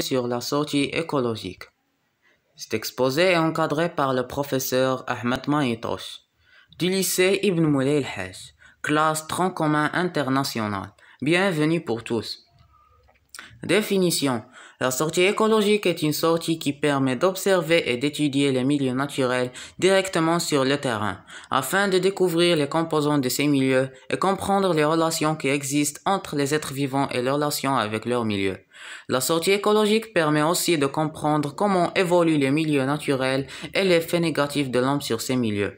sur la sortie écologique. Cet exposé est encadré par le professeur Ahmed Maïtosh du lycée Ibn Moulay el-Hajj, classe tronc commun international. Bienvenue pour tous. Définition. La sortie écologique est une sortie qui permet d'observer et d'étudier les milieux naturels directement sur le terrain, afin de découvrir les composants de ces milieux et comprendre les relations qui existent entre les êtres vivants et leurs relations avec leur milieu. La sortie écologique permet aussi de comprendre comment évoluent les milieux naturels et l'effet négatif de l'homme sur ces milieux.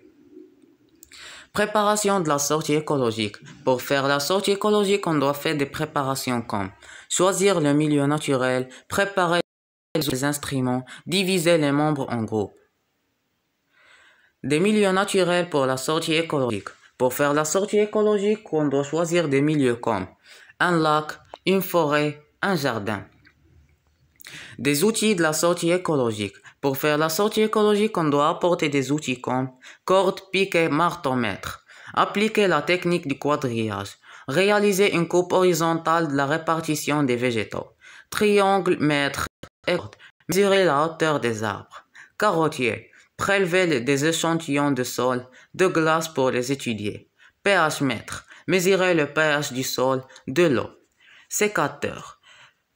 Préparation de la sortie écologique. Pour faire la sortie écologique, on doit faire des préparations comme choisir le milieu naturel, préparer les instruments, diviser les membres en groupes. Des milieux naturels pour la sortie écologique. Pour faire la sortie écologique, on doit choisir des milieux comme un lac, une forêt, un jardin. Des outils de la sortie écologique. Pour faire la sortie écologique, on doit apporter des outils comme corde, piquet, marteau-mètre. Appliquer la technique du quadrillage. Réaliser une coupe horizontale de la répartition des végétaux. Triangle, mètre et. Mesurer la hauteur des arbres. Carottier. Prélever des échantillons de sol, de glace pour les étudier. pH mètre. Mesurer le pH du sol, de l'eau. Sécateur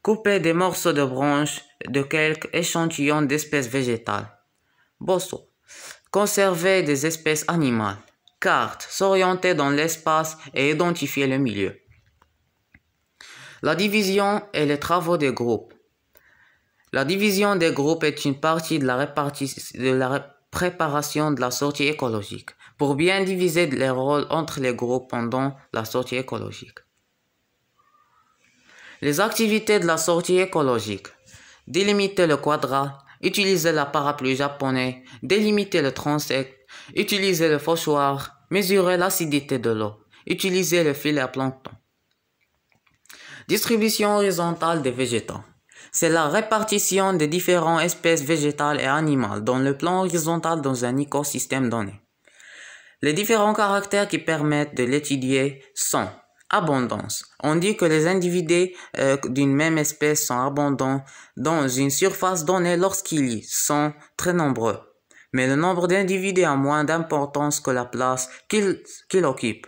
Couper des morceaux de branches de quelques échantillons d'espèces végétales. Bosso. Conserver des espèces animales. Carte. S'orienter dans l'espace et identifier le milieu. La division et les travaux des groupes. La division des groupes est une partie de la, préparation de la sortie écologique pour bien diviser les rôles entre les groupes pendant la sortie écologique. Les activités de la sortie écologique. Délimiter le quadrat, utiliser la parapluie japonais, délimiter le transect, utiliser le fauchoir, mesurer l'acidité de l'eau, utiliser le filet à plancton. Distribution horizontale des végétaux. C'est la répartition des différentes espèces végétales et animales dans le plan horizontal dans un écosystème donné. Les différents caractères qui permettent de l'étudier sont Abondance. On dit que les individus euh, d'une même espèce sont abondants dans une surface donnée lorsqu'ils sont très nombreux. Mais le nombre d'individus a moins d'importance que la place qu'ils occupent.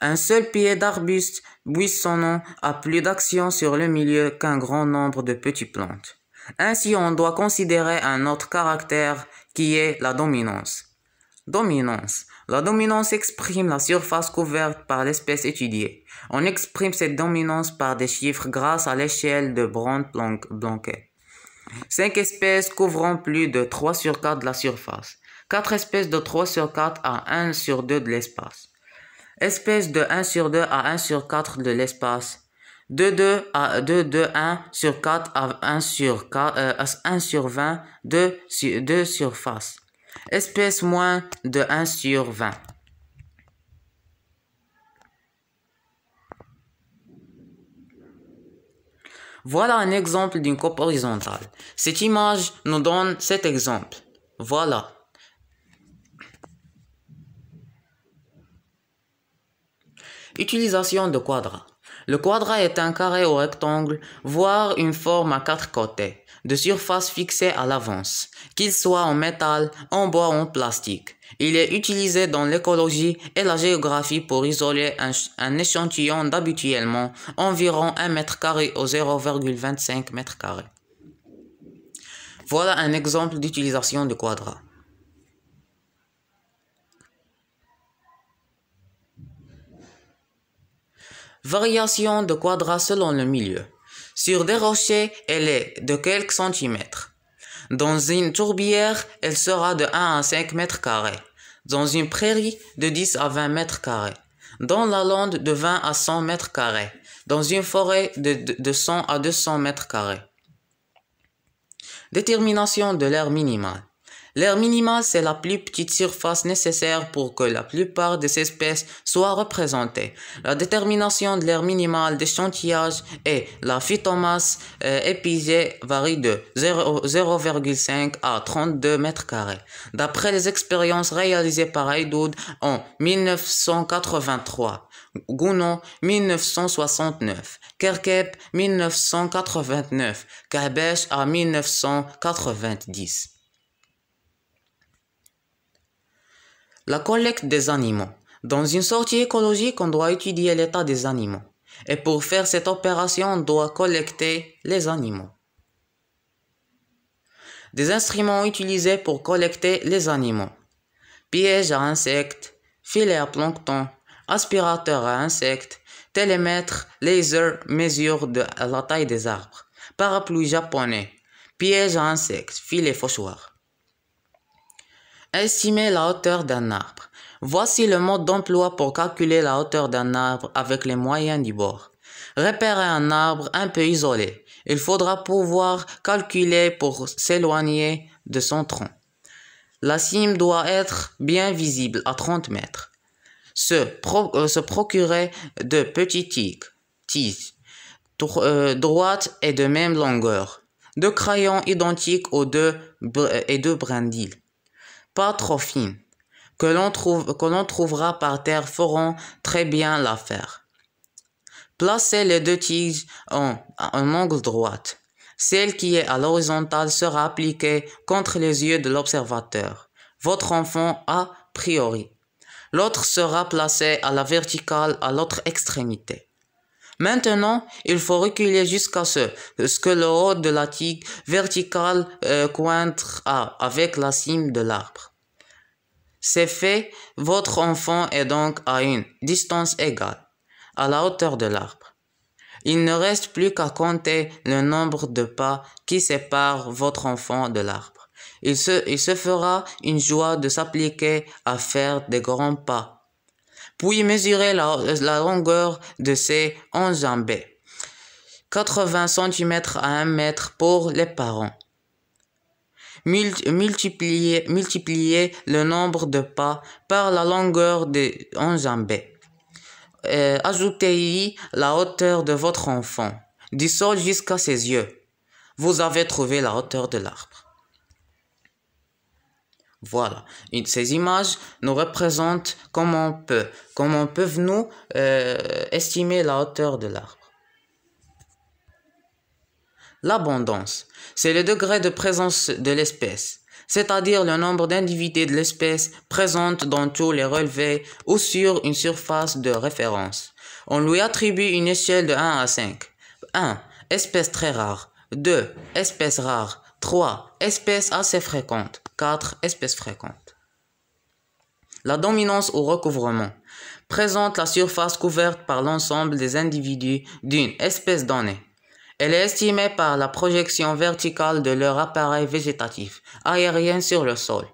Un seul pied d'arbuste buissonnant a plus d'action sur le milieu qu'un grand nombre de petites plantes. Ainsi, on doit considérer un autre caractère qui est la dominance. Dominance. La dominance exprime la surface couverte par l'espèce étudiée. On exprime cette dominance par des chiffres grâce à l'échelle de Brandt-Blanquet. Cinq espèces couvrant plus de 3 sur 4 de la surface. Quatre espèces de 3 sur 4 à 1 sur 2 de l'espace. Espèces de 1 sur 2 à 1 sur 4 de l'espace. 2, 2 à 2, 2, 1 sur 4 à 1 sur, 4, 1 sur 20, 2 sur, 2 surfaces espèce moins de 1 sur 20. Voilà un exemple d'une coupe horizontale. Cette image nous donne cet exemple. Voilà. Utilisation de quadrat. Le quadrat est un carré ou rectangle, voire une forme à quatre côtés de surface fixée à l'avance, qu'il soit en métal, en bois ou en plastique. Il est utilisé dans l'écologie et la géographie pour isoler un, échantillon d'habituellement environ 1 mètre carré au 0,25 mètre carré. Voilà un exemple d'utilisation de quadrat. Variation de quadrat selon le milieu. Sur des rochers, elle est de quelques centimètres. Dans une tourbière, elle sera de 1 à 5 mètres carrés. Dans une prairie, de 10 à 20 mètres carrés. Dans la lande, de 20 à 100 mètres carrés. Dans une forêt, de, 100 à 200 mètres carrés. Détermination de l'air minimal. L'aire minimale, c'est la plus petite surface nécessaire pour que la plupart des espèces soient représentées. La détermination de l'aire minimale d'échantillage et la phytomasse euh, épisée varie de 0,5 à 32 mètres carrés. D'après les expériences réalisées par Aidoud en 1983, Gounon 1969, Kerkep 1989, Kabesh à 1990. La collecte des animaux. Dans une sortie écologique, on doit étudier l'état des animaux. Et pour faire cette opération, on doit collecter les animaux. Des instruments utilisés pour collecter les animaux. Piège à insectes, filet à plancton, aspirateur à insectes, télémètre, laser, mesure de la taille des arbres, parapluie japonais, piège à insectes, filet fauchoir. Estimer la hauteur d'un arbre. Voici le mode d'emploi pour calculer la hauteur d'un arbre avec les moyens du bord. Repérer un arbre un peu isolé. Il faudra pouvoir calculer pour s'éloigner de son tronc. La cime doit être bien visible à 30 mètres. Se, euh, procurer de petits tiges, euh, droites et de même longueur. Deux crayons identiques aux et deux brindilles pas trop fines, que l'on trouve, trouvera par terre feront très bien l'affaire. Placez les deux tiges en, en angle droite. Celle qui est à l'horizontale sera appliquée contre les yeux de l'observateur, votre enfant a priori. L'autre sera placée à la verticale à l'autre extrémité. Maintenant, il faut reculer jusqu'à ce, que le haut de la tige verticale euh, avec la cime de l'arbre. C'est fait, votre enfant est donc à une distance égale, à la hauteur de l'arbre. Il ne reste plus qu'à compter le nombre de pas qui séparent votre enfant de l'arbre. Il se, il se fera une joie de s'appliquer à faire des grands pas. Puis mesurer la, longueur de ces enjambées. 80 cm à 1 mètre pour les parents multiplier le nombre de pas par la longueur des enjambées. Euh, ajoutez-y la hauteur de votre enfant, du sol jusqu'à ses yeux. Vous avez trouvé la hauteur de l'arbre. Voilà, ces images nous représentent comment on peut, comment peuvent-nous euh, estimer la hauteur de l'arbre. L'abondance, c'est le degré de présence de l'espèce, c'est-à-dire le nombre d'individus de l'espèce présente dans tous les relevés ou sur une surface de référence. On lui attribue une échelle de 1 à 5. 1. Espèce très rare. 2. Espèce rare. 3. Espèce assez fréquente. 4. Espèces fréquentes. La dominance ou recouvrement présente la surface couverte par l'ensemble des individus d'une espèce donnée. Elle est estimée par la projection verticale de leur appareil végétatif aérien sur le sol.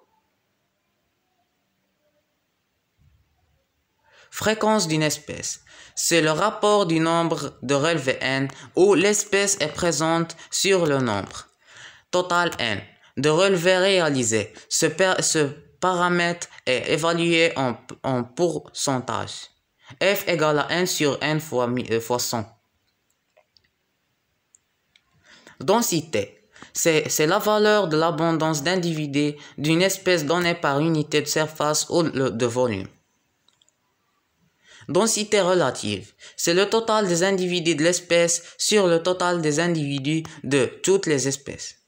Fréquence d'une espèce. C'est le rapport du nombre de relevés n où l'espèce est présente sur le nombre. Total n de relevés réalisés. Ce, paramètre est évalué en, pourcentage. F égale à n sur n fois, euh, fois 100. Densité. C'est la valeur de l'abondance d'individus d'une espèce donnée par unité de surface ou de volume. Densité relative. C'est le total des individus de l'espèce sur le total des individus de toutes les espèces.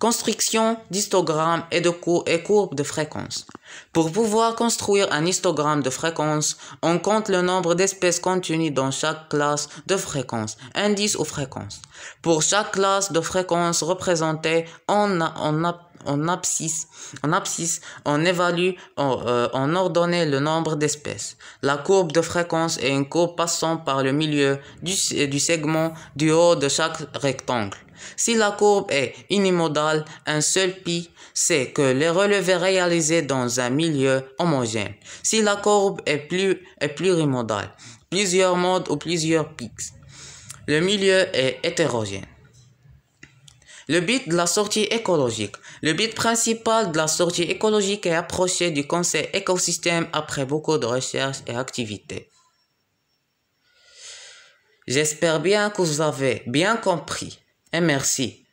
Construction d'histogrammes et de courbes de fréquence. Pour pouvoir construire un histogramme de fréquence, on compte le nombre d'espèces contenues dans chaque classe de fréquence, indice ou fréquence. Pour chaque classe de fréquence représentée en, en, en abscisse, on évalue en, euh, ordonnée le nombre d'espèces. La courbe de fréquence est une courbe passant par le milieu du segment du haut de chaque rectangle. Si la courbe est unimodale, un seul pi, c'est que les relevés réalisés dans un milieu homogène. Si la courbe est, plus, est plurimodale, plusieurs modes ou plusieurs pics, le milieu est hétérogène. Le but de la sortie écologique. Le but principal de la sortie écologique est approcher du conseil écosystème après beaucoup de recherches et activités. J'espère bien que vous avez bien compris et merci.